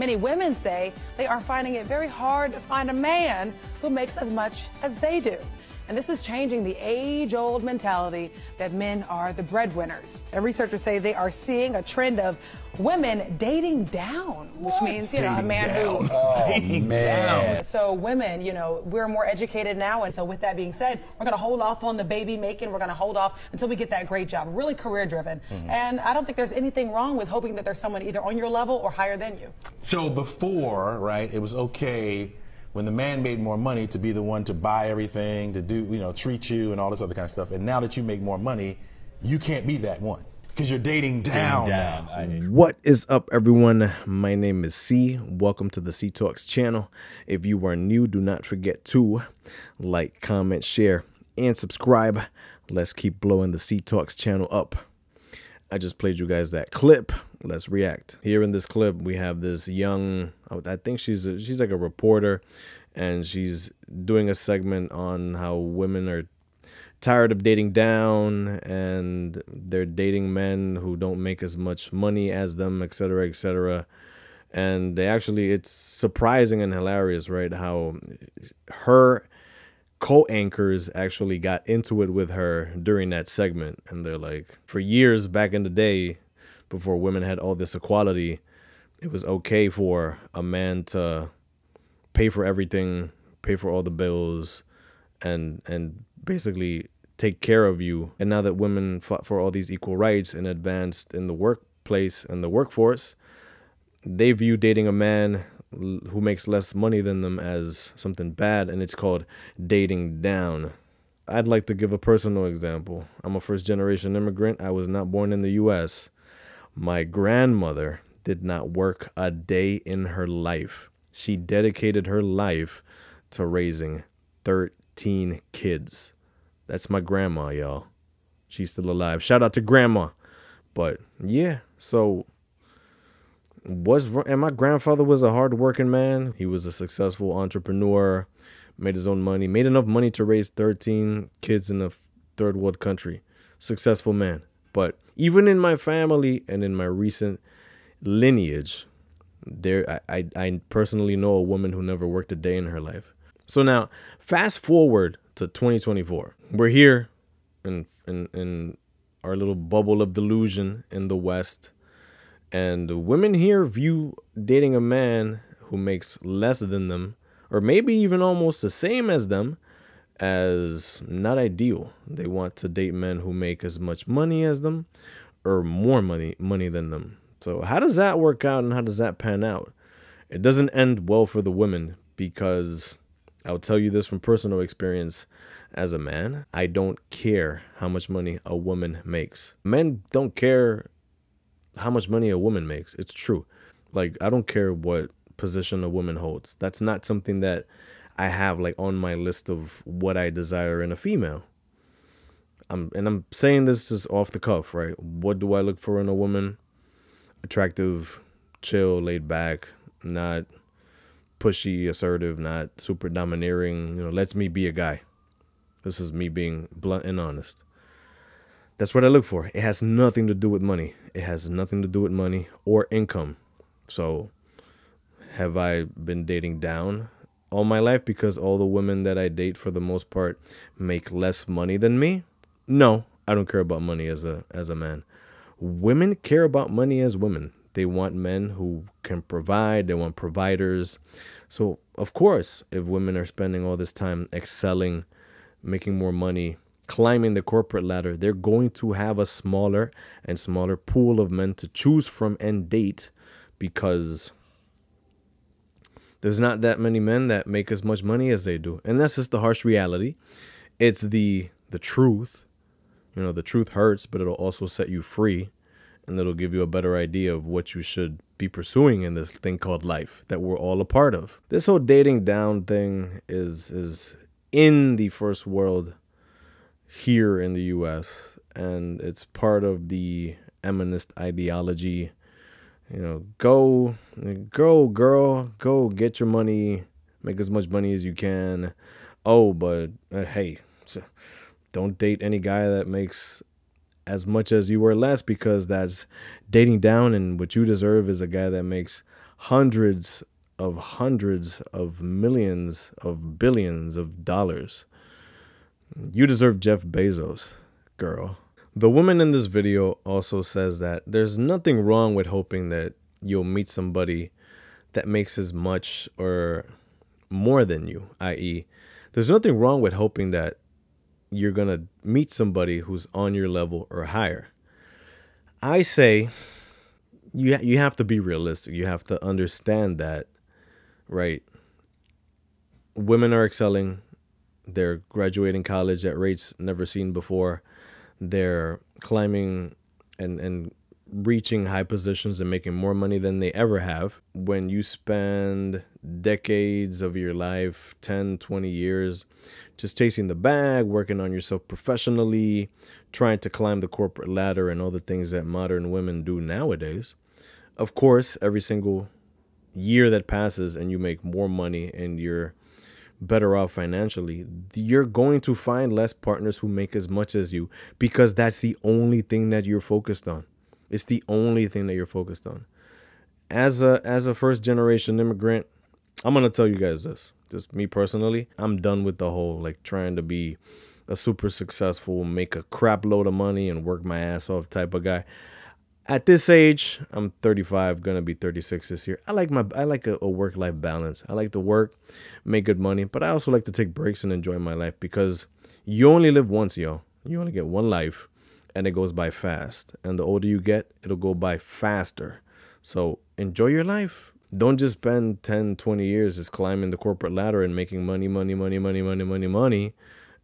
Many women say they are finding it very hard to find a man who makes as much as they do. And this is changing the age old mentality that men are the breadwinners. And researchers say they are seeing a trend of women dating down, which What? means, you know, a man down. who. Oh, Dating man. down. So, women, you know, we're more educated now. And so, with that being said, we're going to hold off on the baby making. We're going to hold off until we get that great job, really career driven. Mm-hmm. And I don't think there's anything wrong with hoping that there's someone either on your level or higher than you. So before, right, it was okay when the man made more money to be the one to buy everything, to do, you know, treat you and all this other kind of stuff. And now that you make more money, you can't be that one because you're dating down. now. What is up, everyone? My name is Cee. Welcome to the Cee Talks channel. If you are new, do not forget to like, comment, share, and subscribe. Let's keep blowing the Cee Talks channel up. I just played you guys that clip. Let's react. Here in this clip, we have this young, I think she's a, she's like a reporter, and she's doing a segment on how women are tired of dating down and they're dating men who don't make as much money as them, etc., etc. And they actually, it's surprising and hilarious, right? How her co-anchors actually got into it with her during that segment and they're like for years back in the day before women had all this equality it was okay for a man to pay for everything pay for all the bills and and basically take care of you. And now that women fought for all these equal rights and advanced in the workplace and the workforce they view dating a man who makes less money than them as something bad and it's called dating down. I'd like to give a personal example. I'm a first generation immigrant. I was not born in the us my grandmother did not work a day in her life she dedicated her life to raising 13 kids that's my grandma y'all she's still alive shout out to grandma but yeah so was and my grandfather was a hardworking man. He was a successful entrepreneur, made his own money, made enough money to raise 13 kids in a third world country. Successful man. But even in my family and in my recent lineage, there I, I, I personally know a woman who never worked a day in her life. So now fast forward to 2024. We're here in in, in our little bubble of delusion in the West and women here view dating a man who makes less than them, or maybe even almost the same as them, as not ideal. They want to date men who make as much money as them or more money money than them. So how does that work out and how does that pan out? It doesn't end well for the women because I'll tell you this from personal experience as a man, I don't care how much money a woman makes. Men don't care how much money a woman makes. It's true. Like I don't care what position a woman holds. That's not something that I have like on my list of what I desire in a female. I'm and I'm saying this is off the cuff, right? What do I look for in a woman? Attractive, chill, laid back, not pushy, assertive, not super domineering, you know, lets me be a guy. This is me being blunt and honest. That's what I look for. It has nothing to do with money. It has nothing to do with money or income. So, have I been dating down all my life because all the women that I date for the most part make less money than me? No, I don't care about money as a as a man. Women care about money as women. They want men who can provide, they want providers. So, of course, if women are spending all this time excelling, making more money, climbing the corporate ladder, they're going to have a smaller and smaller pool of men to choose from and date because there's not that many men that make as much money as they do. And that's just the harsh reality. It's the the truth. You know, the truth hurts, but it'll also set you free and it'll give you a better idea of what you should be pursuing in this thing called life that we're all a part of. This whole dating down thing is is in the first world here in the US and it's part of the feminist ideology. You know, go go girl, go get your money, make as much money as you can. Oh, but uh, hey, don't date any guy that makes as much as you or less because that's dating down and what you deserve is a guy that makes hundreds of hundreds of millions of billions of dollars. You deserve Jeff Bezos, girl. The woman in this video also says that there's nothing wrong with hoping that you'll meet somebody that makes as much or more than you, i.e., there's nothing wrong with hoping that you're going to meet somebody who's on your level or higher. I say you you have to be realistic. You have to understand that right? Women are excelling. They're graduating college at rates never seen before. They're climbing and and reaching high positions and making more money than they ever have. When you spend decades of your life, 10, 20 years, just chasing the bag, working on yourself professionally, trying to climb the corporate ladder and all the things that modern women do nowadays. Of course, every single year that passes and you make more money and you're better off financially, you're going to find less partners who make as much as you because that's the only thing that you're focused on. It's the only thing that you're focused on. As a as a first generation immigrant, I'm gonna tell you guys this. Just me personally, I'm done with the whole like trying to be a super successful, make a crap load of money and work my ass off type of guy at this age, I'm 35, gonna be 36 this year. I like my I like a, a work life balance. I like to work, make good money, but I also like to take breaks and enjoy my life because you only live once, yo. You only get one life, and it goes by fast. And the older you get, it'll go by faster. So enjoy your life. Don't just spend 10, 20 years just climbing the corporate ladder and making money, money, money, money, money, money, money,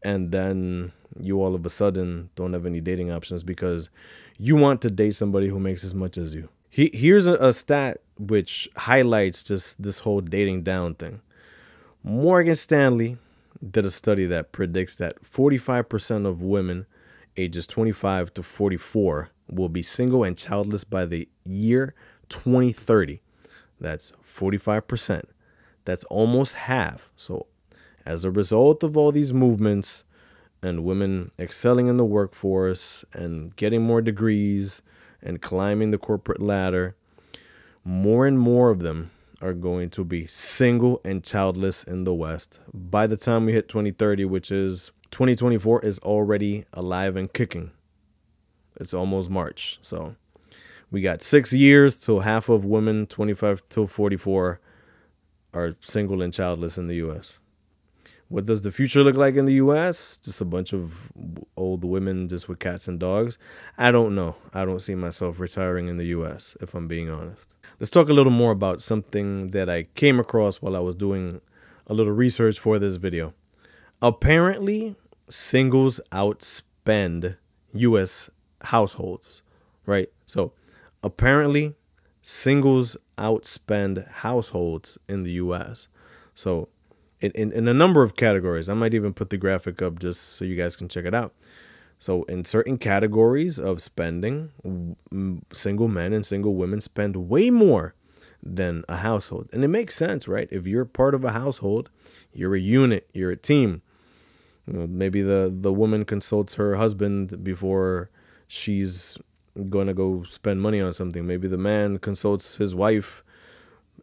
and then you all of a sudden don't have any dating options because you want to date somebody who makes as much as you. He, here's a, a stat which highlights just this whole dating down thing. Morgan Stanley did a study that predicts that 45% of women ages 25 to 44 will be single and childless by the year 2030. That's 45%. That's almost half. So, as a result of all these movements, and women excelling in the workforce and getting more degrees and climbing the corporate ladder, more and more of them are going to be single and childless in the West. By the time we hit 2030, which is 2024, is already alive and kicking. It's almost March. So we got six years till half of women 25 till 44 are single and childless in the US. What does the future look like in the US? Just a bunch of old women just with cats and dogs. I don't know. I don't see myself retiring in the US, if I'm being honest. Let's talk a little more about something that I came across while I was doing a little research for this video. Apparently, singles outspend US households, right? So, apparently, singles outspend households in the US. So, in, in, in a number of categories. I might even put the graphic up just so you guys can check it out. So, in certain categories of spending, single men and single women spend way more than a household. And it makes sense, right? If you're part of a household, you're a unit, you're a team. You know, maybe the, the woman consults her husband before she's going to go spend money on something. Maybe the man consults his wife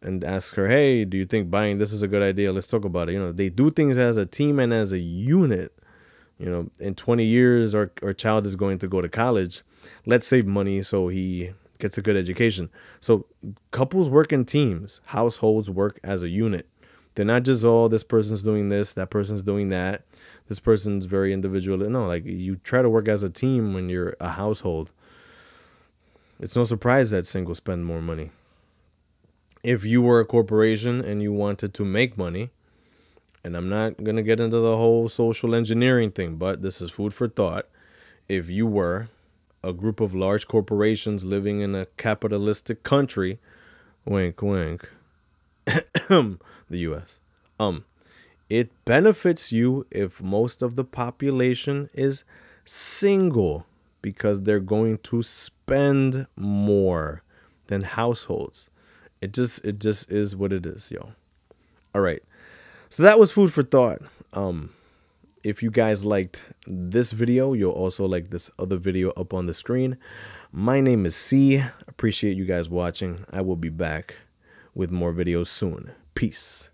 and ask her, "Hey, do you think buying this is a good idea? Let's talk about it." You know, they do things as a team and as a unit. You know, in 20 years, our our child is going to go to college. Let's save money so he gets a good education. So couples work in teams. Households work as a unit. They're not just oh this person's doing this, that person's doing that. This person's very individual. No, like you try to work as a team when you're a household. It's no surprise that singles spend more money if you were a corporation and you wanted to make money, and I'm not going to get into the whole social engineering thing, but this is food for thought. If you were a group of large corporations living in a capitalistic country, wink, wink, the US, um, it benefits you if most of the population is single because they're going to spend more than households. It just it just is what it is, yo. All right. So that was food for thought. Um if you guys liked this video, you'll also like this other video up on the screen. My name is Cee. Appreciate you guys watching. I will be back with more videos soon. Peace.